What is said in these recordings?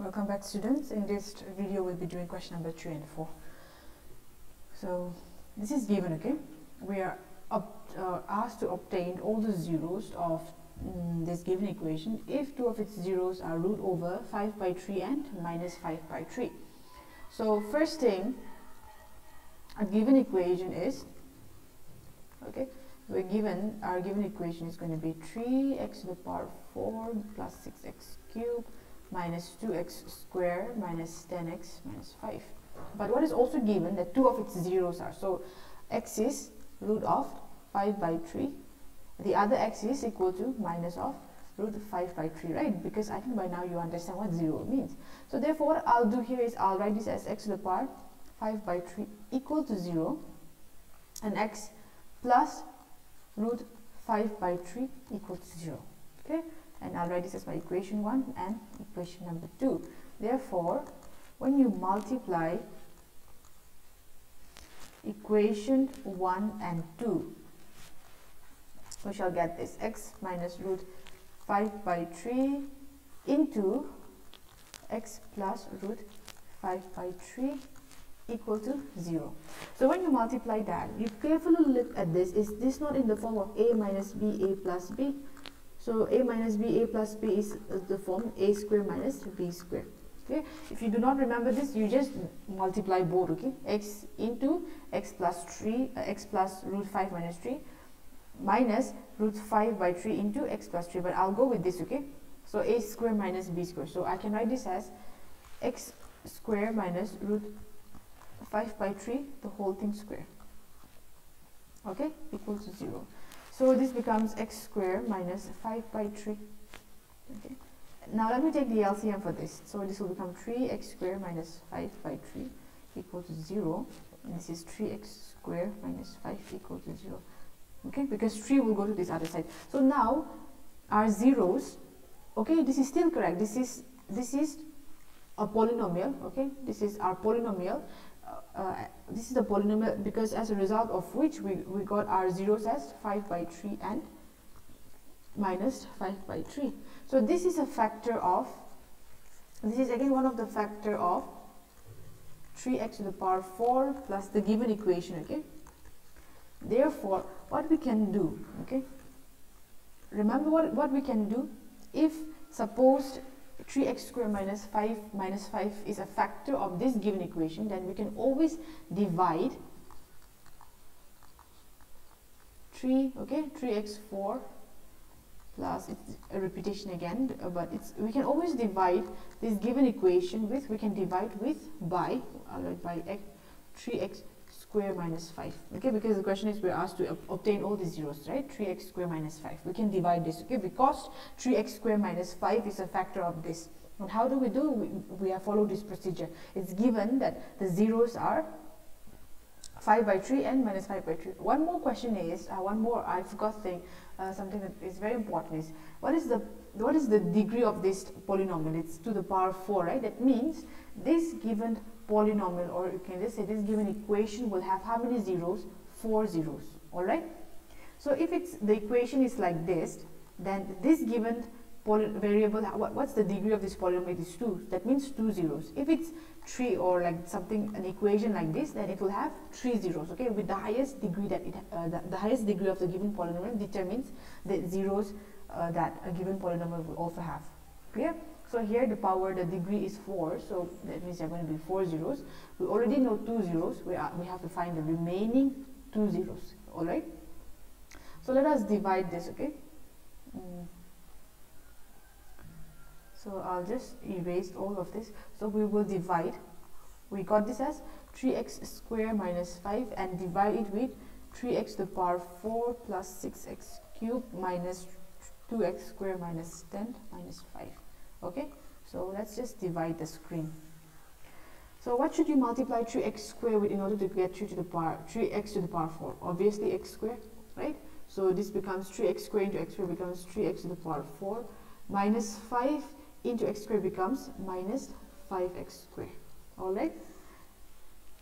Welcome back students. In this video we'll be doing question number 3 and 4. So this is given okay. We are up, uh, asked to obtain all the zeros of mm, this given equation if two of its zeros are root over 5 by 3 and minus 5 by 3. So first thing a given equation is okay we're given our given equation is going to be 3x to the power 4 plus 6x cubed minus 2x squared minus 10x minus 5 but what is also given that two of its zeros are so x is root of 5 by 3 the other x is equal to minus of root 5 by 3 right? Because I think by now you understand what 0 means. So therefore what I'll do here is I'll write this as x to the power 5 by 3 equal to 0 and x plus root 5 by 3 equal to 0 okay and I'll write this as my equation 1 and equation number 2 therefore when you multiply equation 1 and 2 we shall get this x minus root 5 by 3 into x plus root 5 by 3 equal to 0. So when you multiply that, you carefully look at this. Is this not in the form of a minus b, a plus b? So a minus b, a plus b is the form a square minus b square. Okay. If you do not remember this, you just multiply both. Okay. x into x plus 3, uh, x plus root 5 minus 3 minus root 5 by 3 into x plus 3. But I'll go with this. Okay. So a square minus b square. So I can write this as x square minus root 5 by 3 the whole thing square okay equal to 0 so this becomes x squared minus 5 by 3 okay. Now let me take the LCM for this. So this will become 3x squared minus 5 by 3 equal to 0 and this is 3x squared minus 5 equal to 0 okay because 3 will go to this other side. So now our zeros okay this is still correct. This is this is a polynomial okay? This is our polynomial uh, this is the polynomial because as a result of which we, we got our zeros as 5 by 3 and minus 5 by 3. So this is a factor of, this is again one of the factor of 3x to the power 4 plus the given equation, okay. Therefore, what we can do, okay, remember what, what we can do if suppose 3x squared minus 5 minus 5 is a factor of this given equation, then we can always divide 3, okay, 3x4 plus, it's a repetition again, but it's we can always divide this given equation with, we can divide with by, uh, by x, 3x square minus 5 okay because the question is we're asked to obtain all the zeros right? 3x square minus 5 we can divide this okay? Because 3x square minus 5 is a factor of this. And how do we do? We, we have followed this procedure. It's given that the zeros are 5 by 3 and minus 5 by 3 one more question is uh, one more I forgot thing uh, something that is very important is what is the what is the degree of this polynomial? It's to the power 4 right? That means this given polynomial or you can just say this given equation will have how many zeros? Four zeros. Alright. So if it's the equation is like this, then this given variable, what, what's the degree of this polynomial? Is 2. That means 2 zeros. If it's 3 or like something, an equation like this, then it will have 3 zeros. Okay, with the highest degree that it, uh, the, the, highest degree of the given polynomial determines the zeros uh, that a given polynomial will also have. Clear? So here the power, the degree is 4, so that means there are going to be 4 zeros. We already know 2 zeros, we, are, we have to find the remaining 2 zeros, alright? So let us divide this, okay? Mm. So I'll just erase all of this. So we will divide, we got this as 3x square minus 5 and divide it with 3x to the power 4 plus 6x cubed minus 2x square minus 10 minus 5 okay? So let's just divide the screen. So what should you multiply 3x squared with in order to get 3 to the power 3x to the power 4 obviously x squared right? So this becomes 3x squared into x squared becomes 3x to the power 4 minus 5 into x squared becomes minus 5x squared all right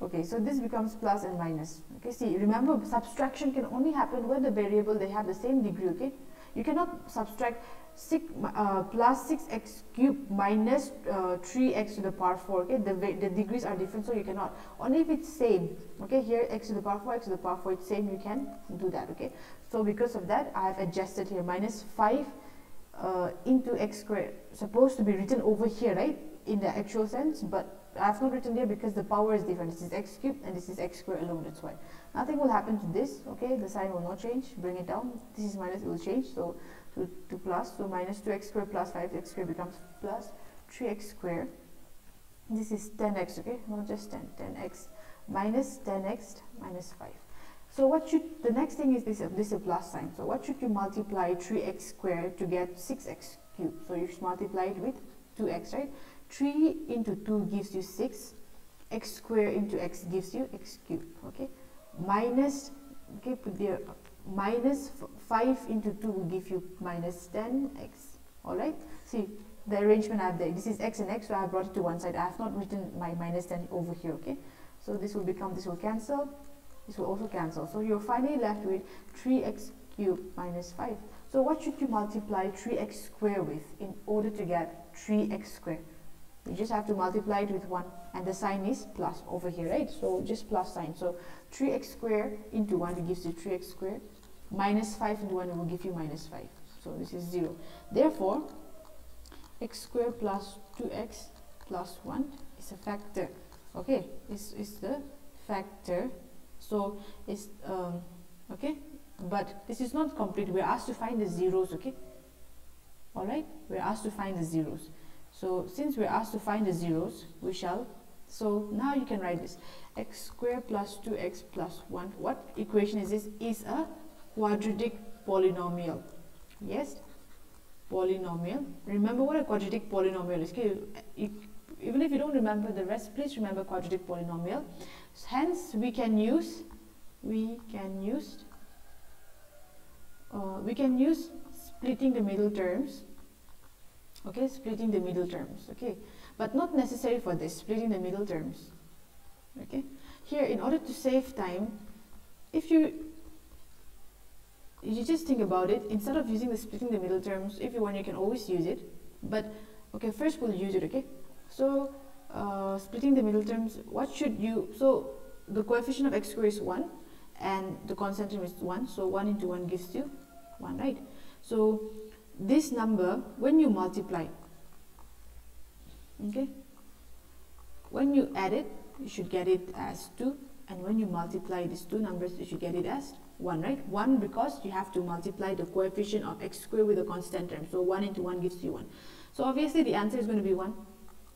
okay so this becomes plus and minus. Okay see remember subtraction can only happen when the variable they have the same degree okay? You cannot subtract 6 uh, plus 6x cubed minus uh, 3x to the power 4 okay the, the degrees are different so you cannot only if it's same okay here x to the power 4 x to the power 4 it's same you can do that okay so because of that i have adjusted here minus 5 uh, into x squared supposed to be written over here right in the actual sense but I have not written here because the power is different. This is x cubed and this is x squared alone. That's why. Nothing will happen to this. Okay, the sign will not change. Bring it down. This is minus. It will change. So to, to plus. So minus 2x squared plus 5x squared becomes plus 3x squared. This is 10x. Okay, not just 10. 10x minus 10x minus 5. So what should the next thing is this this is a plus sign. So what should you multiply 3x squared to get 6x cubed? So you should multiply it with 2x, right? 3 into 2 gives you 6 x squared into x gives you x cube okay minus okay put there uh, minus 5 into 2 will give you minus 10x all right see the arrangement I have there this is x and x so I have brought it to one side. I have not written my minus 10 over here okay? So this will become this will cancel this will also cancel. So you're finally left with 3x cubed minus 5 so what should you multiply 3x square with in order to get 3x squared you just have to multiply it with 1 and the sign is plus over here right? So just plus sign. So 3x squared into 1 gives you 3x squared minus 5 into 1 will give you minus 5 so this is 0 therefore x squared plus 2x plus 1 is a factor. Okay? This is the factor. So it's um, okay? But this is not complete. We're asked to find the zeros okay? All right we're asked to find the zeros. So since we're asked to find the zeros, we shall. So now you can write this. x squared plus 2x plus 1. What equation is this? Is a quadratic polynomial. Yes? Polynomial. Remember what a quadratic polynomial is. Even if you don't remember the rest, please remember quadratic polynomial. Hence, we can use, we can use, uh, we can use splitting the middle terms okay splitting the middle terms okay but not necessary for this splitting the middle terms okay here in order to save time if you you just think about it instead of using the splitting the middle terms if you want you can always use it. But okay first we'll use it okay? So uh, splitting the middle terms what should you so the coefficient of x squared is 1 and the constant term is 1 so 1 into 1 gives you 1 right? So this number when you multiply okay when you add it you should get it as 2 and when you multiply these two numbers you should get it as 1 right? 1 because you have to multiply the coefficient of x squared with a constant term. So 1 into 1 gives you 1 so obviously the answer is going to be 1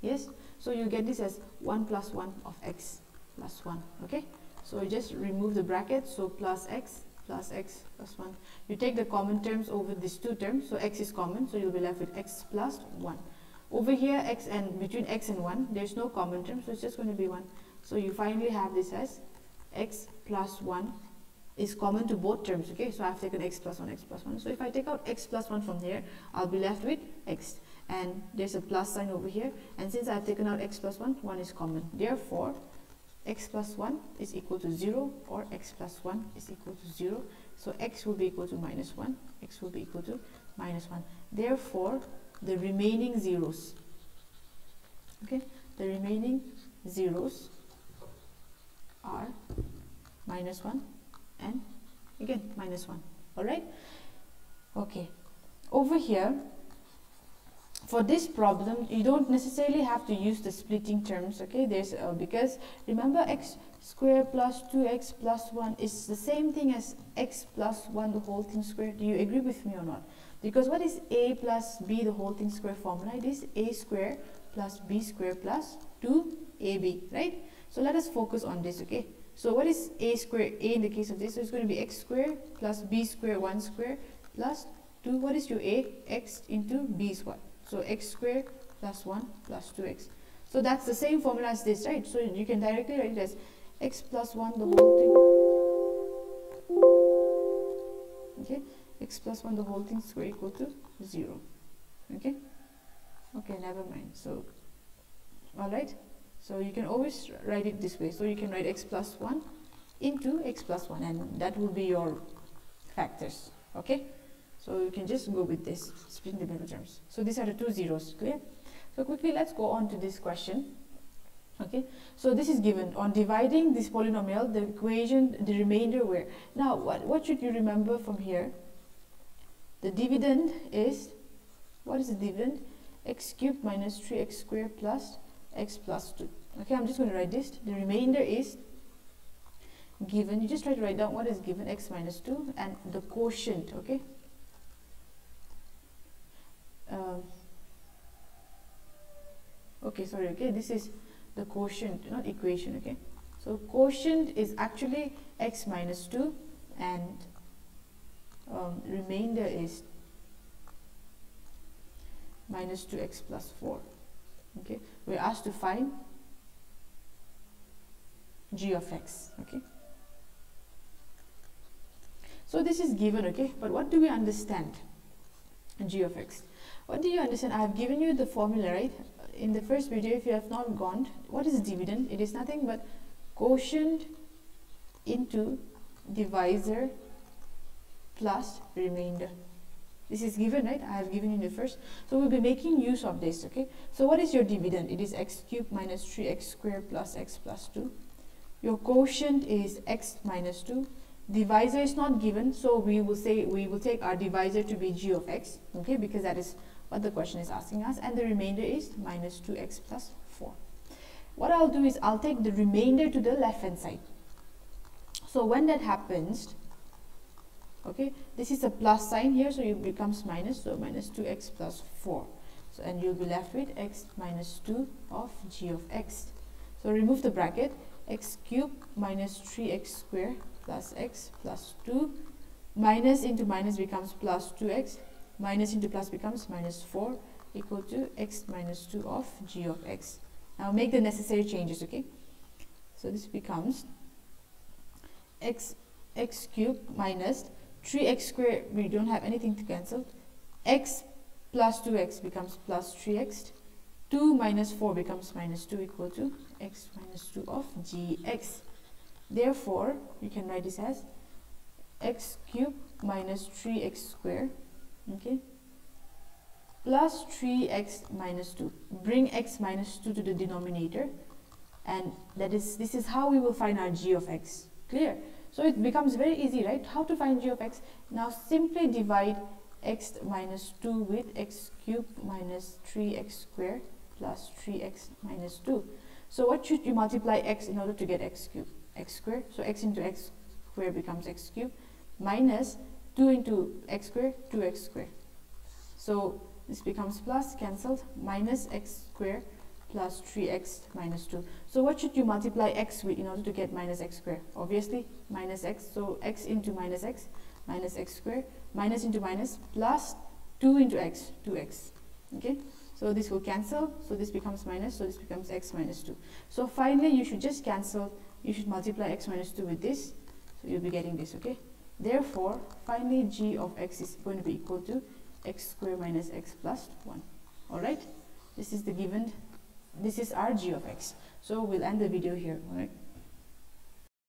yes? So you get this as 1 plus 1 of x plus 1 okay? So you just remove the bracket. So plus x plus x plus 1. You take the common terms over these two terms, so x is common, so you'll be left with x plus 1. Over here, x and between x and 1, there's no common term, so it's just going to be 1. So you finally have this as x plus 1 is common to both terms, okay? So I've taken x plus 1, x plus 1. So if I take out x plus 1 from here, I'll be left with x. And there's a plus sign over here. And since I've taken out x plus 1, 1 is common. Therefore, x plus 1 is equal to 0 or x plus 1 is equal to 0. So x will be equal to minus 1, x will be equal to minus 1. Therefore, the remaining zeros, okay, the remaining zeros are minus 1 and again minus 1. Alright? Okay. Over here, for this problem you don't necessarily have to use the splitting terms okay there's uh, because remember x squared plus 2x plus 1 is the same thing as x plus 1 the whole thing squared do you agree with me or not because what is a plus b the whole thing square formula it is a square plus b square plus 2ab right so let us focus on this okay so what is a square a in the case of this so it's going to be x square plus b square 1 square plus 2 what is your a x into b square so x squared plus 1 plus 2x. So that's the same formula as this, right? So you can directly write it as x plus 1 the whole thing. Okay, x plus 1 the whole thing square equal to 0. Okay, okay, never mind. So, alright, so you can always write it this way. So you can write x plus 1 into x plus 1 and that will be your factors. Okay, So you can just go with this, splitting the middle terms. So these are the two zeros, clear? So quickly let's go on to this question. Okay, so this is given on dividing this polynomial, the equation, the remainder where. Now, what, what should you remember from here? The dividend is, what is the dividend? x cubed minus 3x squared plus x plus 2. Okay, I'm just going to write this. The remainder is given. You just try to write down what is given, x minus 2 and the quotient, okay? Um, okay, sorry, okay, this is the quotient, not equation, okay? So quotient is actually x minus 2 and um, remainder is minus 2x plus 4 okay? We're asked to find g of x okay? So this is given okay? But what do we understand g of x? What do you understand? I have given you the formula right? In the first video if you have not gone what is dividend? It is nothing but quotient into divisor plus remainder this is given right? I have given you the first. So we'll be making use of this okay? So what is your dividend? It is x cubed minus 3x squared plus x plus 2 your quotient is x minus 2 divisor is not given so we will say we will take our divisor to be g of x okay? Because that is what the question is asking us. And the remainder is minus 2x plus 4 what I'll do is I'll take the remainder to the left hand side. So when that happens okay? This is a plus sign here so it becomes minus so minus 2x plus 4 so and you'll be left with x minus 2 of g of x. So remove the bracket. x cubed minus 3x squared plus x plus 2 minus into minus becomes plus 2x minus into plus becomes minus 4 equal to x minus 2 of g of x. Now make the necessary changes okay? So this becomes x x cubed minus 3x squared, we don't have anything to cancel. x plus 2x becomes plus 3x. 2 minus 4 becomes minus 2 equal to x minus 2 of gx. Therefore, you can write this as x cubed minus 3x squared, okay, plus 3x minus 2. Bring x minus 2 to the denominator and that is this is how we will find our g of x. Clear? So it becomes very easy, right? How to find g of x? Now simply divide x minus 2 with x cubed minus 3x squared plus 3x minus 2. So what should you multiply x in order to get x cubed? x squared. So x into x squared becomes x cubed minus 2 into x squared, 2x squared. So this becomes plus, cancelled, minus x squared plus 3x minus 2. So what should you multiply x with in order to get minus x squared? Obviously minus x, so x into minus x minus x squared minus into minus plus 2 into x, 2x. Okay, so this will cancel, so this becomes minus, so this becomes x minus 2. So finally you should just cancel, you should multiply x minus 2 with this, so you'll be getting this, okay? Therefore, finally g of x is going to be equal to x squared minus x plus 1. Alright, this is the given this is our g of x so we'll end the video here